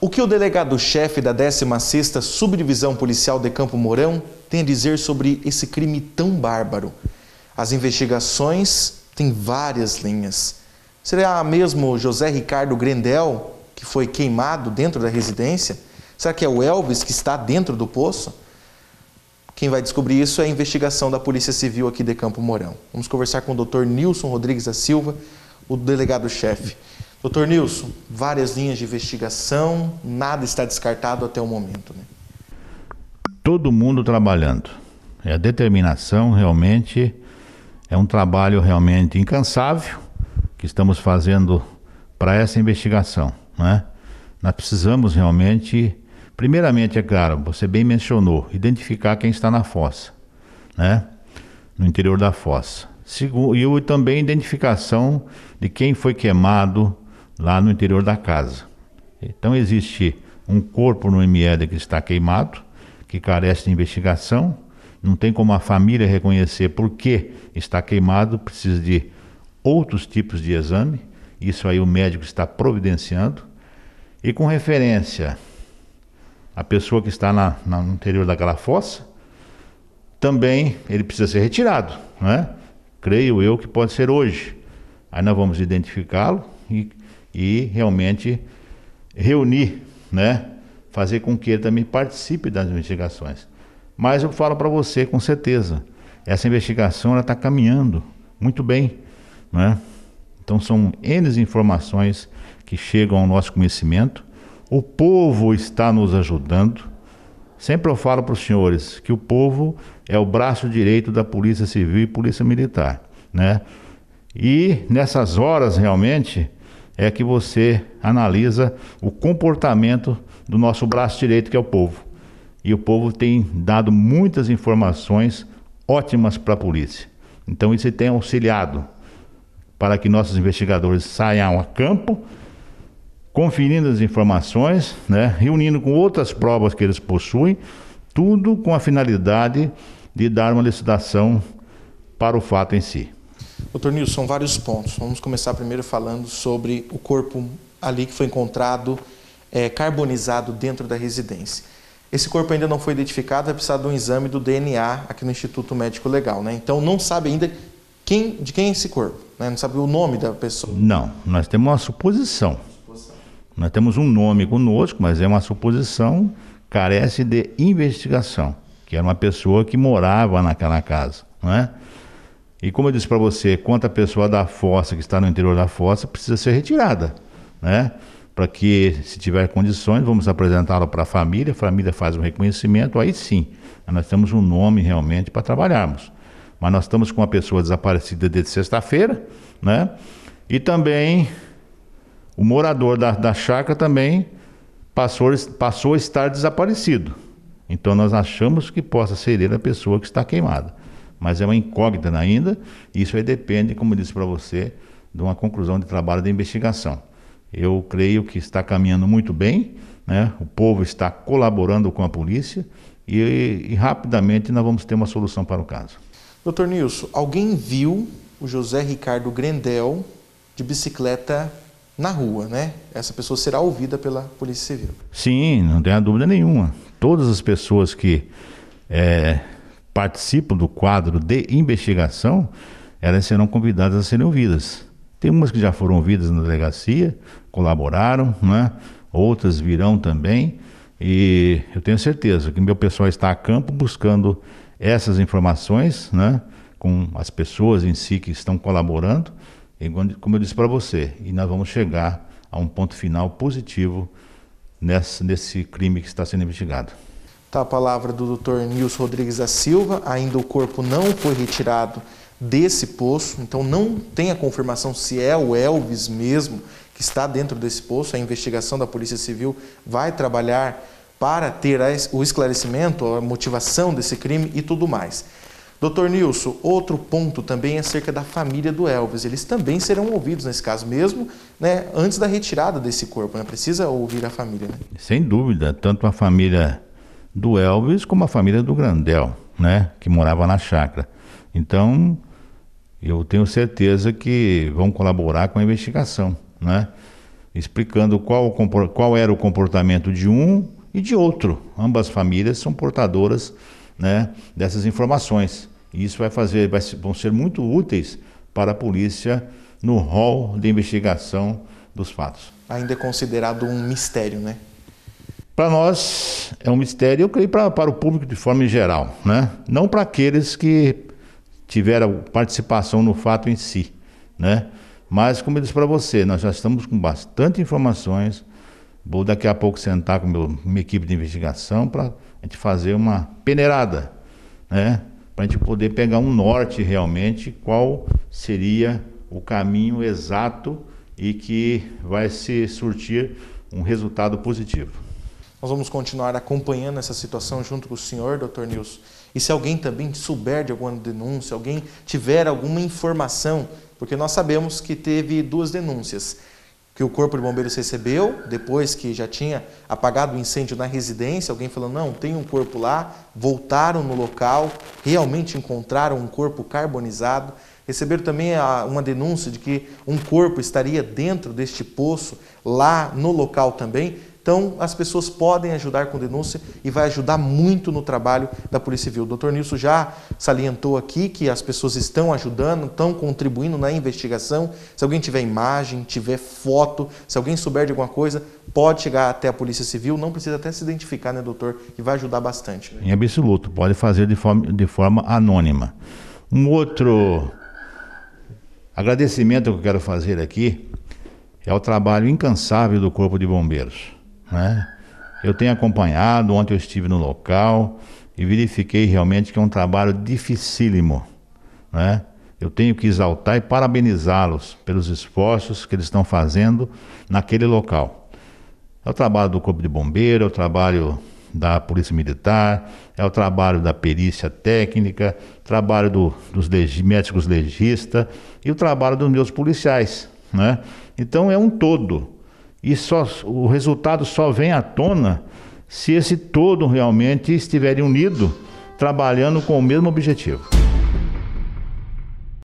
O que o delegado-chefe da 16ª Subdivisão Policial de Campo Mourão tem a dizer sobre esse crime tão bárbaro? As investigações têm várias linhas. Será mesmo José Ricardo Grendel que foi queimado dentro da residência? Será que é o Elvis que está dentro do poço? Quem vai descobrir isso é a investigação da Polícia Civil aqui de Campo Mourão. Vamos conversar com o Dr. Nilson Rodrigues da Silva, o delegado-chefe. Doutor Nilson, várias linhas de investigação, nada está descartado até o momento. Né? Todo mundo trabalhando. É a determinação realmente é um trabalho realmente incansável que estamos fazendo para essa investigação. Né? Nós precisamos realmente, primeiramente, é claro, você bem mencionou, identificar quem está na fossa, né? no interior da fossa. E também identificação de quem foi queimado lá no interior da casa. Então existe um corpo no ML que está queimado, que carece de investigação, não tem como a família reconhecer por que está queimado, precisa de outros tipos de exame, isso aí o médico está providenciando. E com referência à pessoa que está na, na, no interior daquela fossa, também ele precisa ser retirado, né? Creio eu que pode ser hoje. Aí nós vamos identificá-lo e e realmente reunir, né? Fazer com que ele também participe das investigações. Mas eu falo para você com certeza, essa investigação ela está caminhando muito bem, né? Então são N informações que chegam ao nosso conhecimento. O povo está nos ajudando. Sempre eu falo para os senhores que o povo é o braço direito da Polícia Civil e Polícia Militar, né? E nessas horas realmente é que você analisa o comportamento do nosso braço direito, que é o povo. E o povo tem dado muitas informações ótimas para a polícia. Então isso tem auxiliado para que nossos investigadores saiam a campo, conferindo as informações, né, reunindo com outras provas que eles possuem, tudo com a finalidade de dar uma licitação para o fato em si. Doutor Nilson, são vários pontos. Vamos começar primeiro falando sobre o corpo ali que foi encontrado é, carbonizado dentro da residência. Esse corpo ainda não foi identificado, vai precisar de um exame do DNA aqui no Instituto Médico Legal, né? Então não sabe ainda quem, de quem é esse corpo, né? não sabe o nome da pessoa. Não, nós temos uma suposição. suposição. Nós temos um nome conosco, mas é uma suposição, carece de investigação, que era uma pessoa que morava naquela casa, não é? E como eu disse para você, quanto a pessoa da fossa, que está no interior da fossa, precisa ser retirada, né? Para que, se tiver condições, vamos apresentá-la para a família, a família faz um reconhecimento, aí sim, nós temos um nome realmente para trabalharmos. Mas nós estamos com uma pessoa desaparecida desde sexta-feira, né? E também o morador da, da chácara também passou, passou a estar desaparecido. Então nós achamos que possa ser ele a pessoa que está queimada mas é uma incógnita ainda. Isso aí depende, como eu disse para você, de uma conclusão de trabalho de investigação. Eu creio que está caminhando muito bem, né? o povo está colaborando com a polícia e, e rapidamente nós vamos ter uma solução para o caso. Doutor Nilson, alguém viu o José Ricardo Grendel de bicicleta na rua, né? Essa pessoa será ouvida pela Polícia Civil. Sim, não tenha dúvida nenhuma. Todas as pessoas que é, participam do quadro de investigação, elas serão convidadas a serem ouvidas. Tem umas que já foram ouvidas na delegacia, colaboraram, né? outras virão também, e eu tenho certeza que meu pessoal está a campo buscando essas informações, né? com as pessoas em si que estão colaborando, e como eu disse para você, e nós vamos chegar a um ponto final positivo nesse, nesse crime que está sendo investigado. Está a palavra do Dr. Nilson Rodrigues da Silva. Ainda o corpo não foi retirado desse poço, então não tem a confirmação se é o Elvis mesmo que está dentro desse poço. A investigação da Polícia Civil vai trabalhar para ter o esclarecimento, a motivação desse crime e tudo mais. Doutor Nilson, outro ponto também é acerca da família do Elvis. Eles também serão ouvidos nesse caso, mesmo né, antes da retirada desse corpo. Né? Precisa ouvir a família. Né? Sem dúvida, tanto a família do Elvis como a família do Grandel, né, que morava na chácara. Então, eu tenho certeza que vão colaborar com a investigação, né? explicando qual, qual era o comportamento de um e de outro. Ambas famílias são portadoras né, dessas informações. E isso vai fazer, vai, vão ser muito úteis para a polícia no rol de investigação dos fatos. Ainda é considerado um mistério, né? Para nós é um mistério, eu creio para, para o público de forma geral, né? Não para aqueles que tiveram participação no fato em si, né? Mas como eu disse para você, nós já estamos com bastante informações. Vou daqui a pouco sentar com meu, minha equipe de investigação para a gente fazer uma peneirada, né? Para a gente poder pegar um norte realmente, qual seria o caminho exato e que vai se surtir um resultado positivo. Nós vamos continuar acompanhando essa situação junto com o senhor, doutor Nilson. E se alguém também souber de alguma denúncia, alguém tiver alguma informação, porque nós sabemos que teve duas denúncias que o Corpo de Bombeiros recebeu, depois que já tinha apagado o incêndio na residência, alguém falou, não, tem um corpo lá, voltaram no local, realmente encontraram um corpo carbonizado, Receberam também uma denúncia de que um corpo estaria dentro deste poço, lá no local também. Então, as pessoas podem ajudar com denúncia e vai ajudar muito no trabalho da Polícia Civil. O doutor Nilson já salientou aqui que as pessoas estão ajudando, estão contribuindo na investigação. Se alguém tiver imagem, tiver foto, se alguém souber de alguma coisa, pode chegar até a Polícia Civil. Não precisa até se identificar, né, doutor? Que vai ajudar bastante. Em absoluto, pode fazer de forma, de forma anônima. Um outro Agradecimento que eu quero fazer aqui é o trabalho incansável do Corpo de Bombeiros. Né? Eu tenho acompanhado, ontem eu estive no local e verifiquei realmente que é um trabalho dificílimo. Né? Eu tenho que exaltar e parabenizá-los pelos esforços que eles estão fazendo naquele local. É o trabalho do Corpo de Bombeiro, é o trabalho da Polícia Militar, é o trabalho da perícia técnica, trabalho do, dos legi, médicos legistas e o trabalho dos meus policiais. Né? Então é um todo. E só, o resultado só vem à tona se esse todo realmente estiver unido, trabalhando com o mesmo objetivo.